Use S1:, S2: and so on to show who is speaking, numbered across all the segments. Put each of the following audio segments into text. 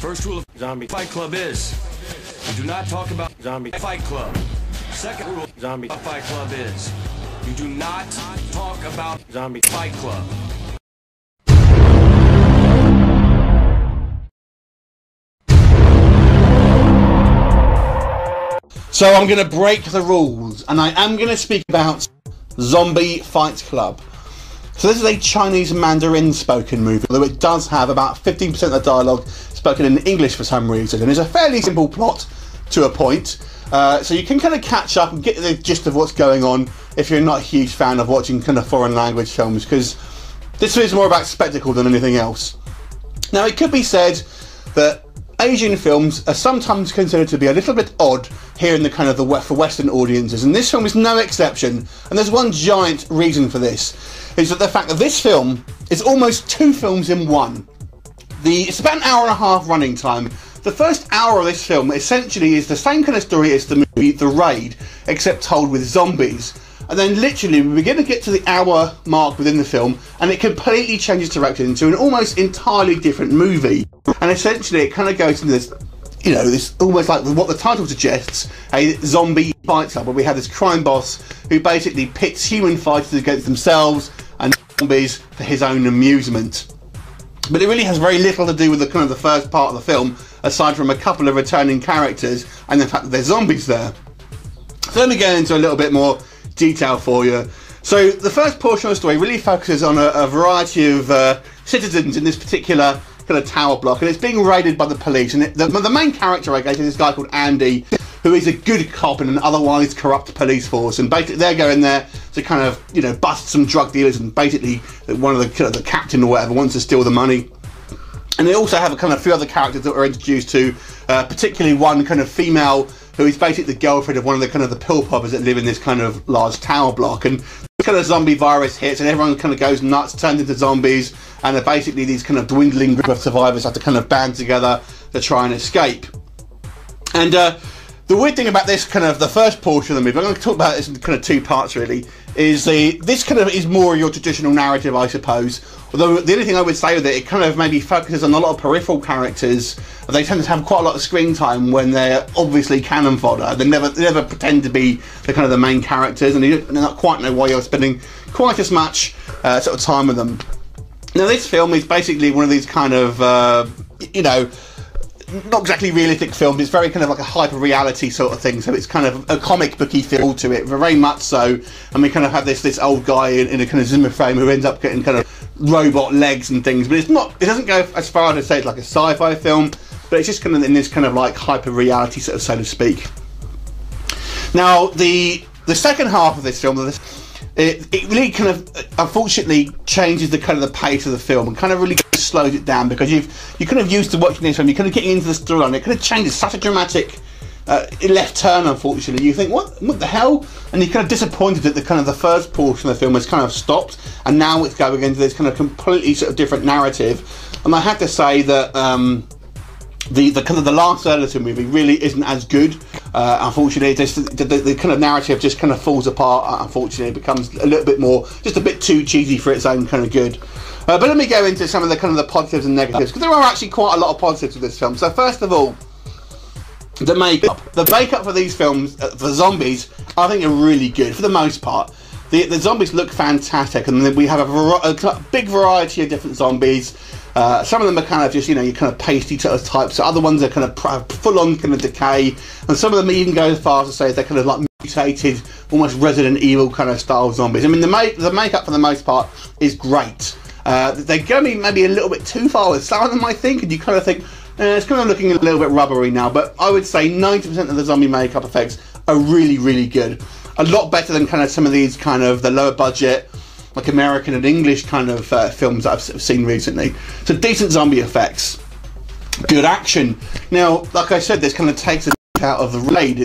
S1: First rule of Zombie Fight Club is you do not talk about Zombie Fight Club. Second rule of Zombie Fight Club is you do not talk about Zombie Fight Club.
S2: So I'm going to break the rules and I am going to speak about Zombie Fight Club. So this is a Chinese Mandarin spoken movie, although it does have about 15% of the dialogue spoken in English for some reason. And it's a fairly simple plot to a point. Uh, so you can kind of catch up and get the gist of what's going on if you're not a huge fan of watching kind of foreign language films, because this is more about spectacle than anything else. Now it could be said that Asian films are sometimes considered to be a little bit odd here in the kind of the for Western audiences, and this film is no exception. And there's one giant reason for this: is that the fact that this film is almost two films in one. The it's about an hour and a half running time. The first hour of this film essentially is the same kind of story as the movie The Raid, except told with zombies. And then literally we begin to get to the hour mark within the film and it completely changes direction into an almost entirely different movie. And essentially it kind of goes into this, you know, this almost like what the title suggests, a zombie fight club where we have this crime boss who basically pits human fighters against themselves and zombies for his own amusement. But it really has very little to do with the kind of the first part of the film, aside from a couple of returning characters and the fact that there's zombies there. So let me get into a little bit more detail for you. So the first portion of the story really focuses on a, a variety of uh, citizens in this particular kind of tower block, and it's being raided by the police. And it, the, the, main character, I guess, is this guy called Andy, who is a good cop in an otherwise corrupt police force. And basically, they're going there to kind of, you know, bust some drug dealers, and basically, one of the kind of the captain or whatever wants to steal the money. And they also have a kind of few other characters that we're introduced to, uh, particularly one kind of female who is basically the girlfriend of one of the kind of the pill poppers that live in this kind of large tower block. And this kind of zombie virus hits, and everyone kind of goes nuts, turns into zombies, and they're basically these kind of dwindling group of survivors have to kind of band together to try and escape. And uh, the weird thing about this kind of the first portion of the movie, I'm going to talk about this in kind of two parts really, is the this kind of is more your traditional narrative, I suppose. Although the only thing I would say with it, it kind of maybe focuses on a lot of peripheral characters. They tend to have quite a lot of screen time when they're obviously cannon fodder. They never they never pretend to be the kind of the main characters, and you don't quite know why you're spending quite as much uh, sort of time with them. Now, this film is basically one of these kind of uh, you know not exactly realistic film. It's very kind of like a hyper reality sort of thing. So it's kind of a comic booky feel to it, very much so. And we kind of have this this old guy in, in a kind of Zimmer frame who ends up getting kind of robot legs and things. But it's not. It doesn't go as far as to say it's like a sci-fi film, but it's just kind of in this kind of like hyper reality sort of so to speak. Now the the second half of this film, this it, it really kind of unfortunately changes the kind of the pace of the film and kind of really slows it down because you've you kind of used to watching this film, you're kind of getting into the storyline. It kind of changes such a dramatic uh, left turn. Unfortunately, you think what what the hell, and you're kind of disappointed that the kind of the first portion of the film has kind of stopped and now it's going into this kind of completely sort of different narrative. And I have to say that. Um, the, the kind of the last third movie really isn't as good. Uh, unfortunately, the, the, the, kind of narrative just kind of falls apart. Uh, unfortunately, it becomes a little bit more, just a bit too cheesy for its own kind of good. Uh, but let me go into some of the kind of the positives and negatives because there are actually quite a lot of positives with this film. So first of all, the makeup. The makeup for these films, uh, for zombies, I think are really good for the most part. The, the zombies look fantastic, and we have a, a big variety of different zombies. Uh, some of them are kind of just, you know, your kind of pasty types. So other ones are kind of full on kind of decay. And some of them even go as far as to say they're kind of like mutated, almost Resident Evil kind of style zombies. I mean, the, make, the makeup for the most part is great. Uh, they're going maybe a little bit too far with some of them, I think, and you kind of think, eh, it's kind of looking a little bit rubbery now. But I would say 90% of the zombie makeup effects are really, really good. A lot better than kind of some of these kind of the lower budget like American and English kind of uh, films that I've seen recently. So decent zombie effects, good action. Now, like I said, this kind of takes a out of the raid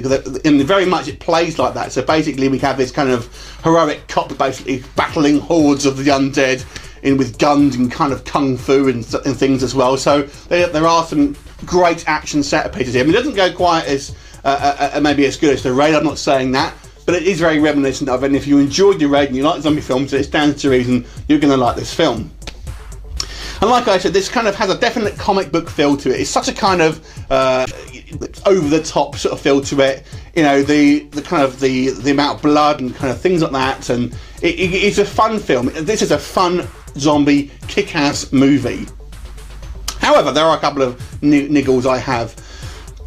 S2: and very much it plays like that. So basically we have this kind of heroic cop basically battling hordes of the undead in with guns and kind of kung fu and, and things as well. So there, there, are some great action set pieces here. I mean, it doesn't go quite as uh, uh, uh, maybe as good as the raid I'm not saying that but it is very reminiscent of it. And if you enjoyed the raid and you like zombie films, it stands to reason you're going to like this film. And like I said, this kind of has a definite comic book feel to it. It's such a kind of uh, over the top sort of feel to it. You know, the the kind of the the amount of blood and kind of things like that, and it, it, it's a fun film. This is a fun zombie kick-ass movie. However, there are a couple of niggles I have.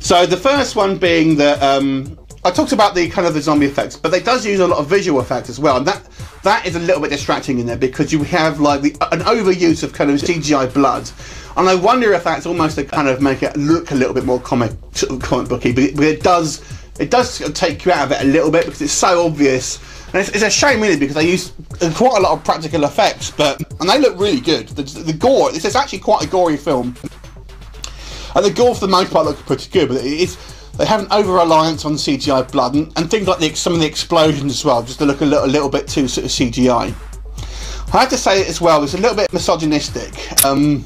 S2: So the first one being that um, I talked about the kind of the zombie effects, but they does use a lot of visual effects as well, and that that is a little bit distracting in there because you have like the an overuse of kind of CGI blood, and I wonder if that's almost to kind of make it look a little bit more comic comic booky, but it, but it does it does take you out of it a little bit because it's so obvious. And it's, it's, a shame really because they use quite a lot of practical effects, but and they look really good. The, the gore, this is actually quite a gory film, and the gore for the most part looks pretty good, but it's they have an over reliance on CGI blood and, and things like the, some of the explosions as well, just to look a little, a little bit too sort of CGI. I have to say as well, it's a little bit misogynistic. Um,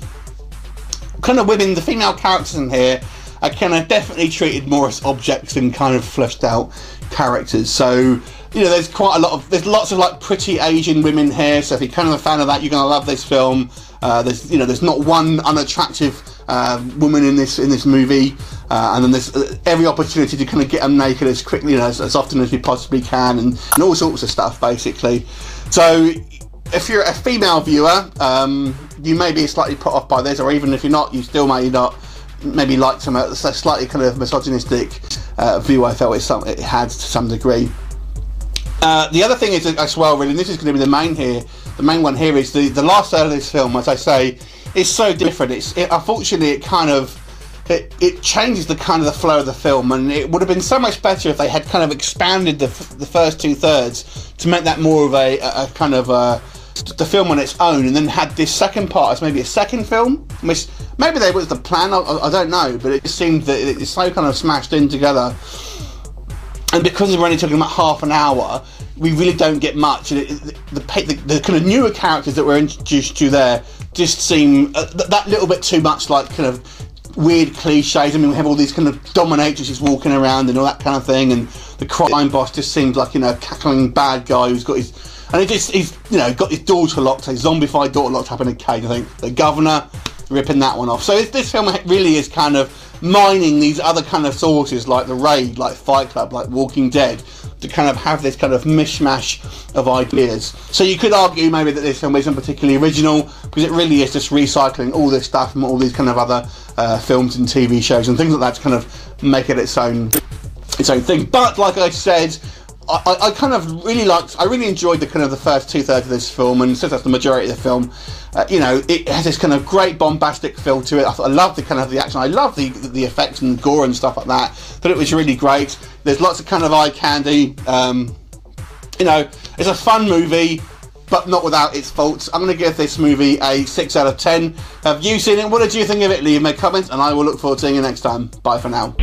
S2: kind of women, the female characters in here are kind of definitely treated more as objects than kind of fleshed out characters. So you know, there's quite a lot of there's lots of like pretty Asian women here. So if you're kind of a fan of that, you're gonna love this film. Uh, there's you know there's not one unattractive uh, woman in this in this movie, uh, and then there's uh, every opportunity to kind of get them naked as quickly know, as, as often as we possibly can, and, and all sorts of stuff basically. So if you're a female viewer, um, you may be slightly put off by this, or even if you're not, you still may not maybe like some slightly kind of misogynistic uh, view. I felt it, some, it had to some degree. Uh, the other thing is as well, really, and this is going to be the main here. The main one here is the the last third of this film, as I say, is so different. It's it, unfortunately it kind of it, it changes the kind of the flow of the film, and it would have been so much better if they had kind of expanded the the first two thirds to make that more of a, a, a kind of a the film on its own and then had this second part as maybe a second film. Which maybe that was the plan. I, I, don't know, but it just seemed that it's so kind of smashed in together. And because we're only talking about half an hour, we really don't get much. And it, the, the, the, kind of newer characters that we're introduced to there just seem uh, that little bit too much like kind of weird cliches. I mean, we have all these kind of dominatrixes walking around and all that kind of thing, and the crime boss just seems like you know a cackling bad guy who's got his and he just he's you know got his daughter locked, his zombified daughter locked up in a cage. I think the governor ripping that one off. So this film really is kind of mining these other kind of sources like The Raid, like Fight Club, like Walking Dead, to kind of have this kind of mishmash of ideas. So you could argue maybe that this film isn't particularly original because it really is just recycling all this stuff from all these kind of other uh, films and TV shows and things like that to kind of make it its own its own thing. But like I said, I, I, kind of really liked, I really enjoyed the kind of the first two thirds of this film, and since that's the majority of the film, uh, you know, it has this kind of great bombastic feel to it. I, I love the kind of the action, I love the the effects and gore and stuff like that. Thought it was really great. There's lots of kind of eye candy. Um, you know, it's a fun movie, but not without its faults. I'm going to give this movie a six out of ten. Have you seen it? What did you think of it? Leave me a comment, and I will look forward to seeing you next time. Bye for now.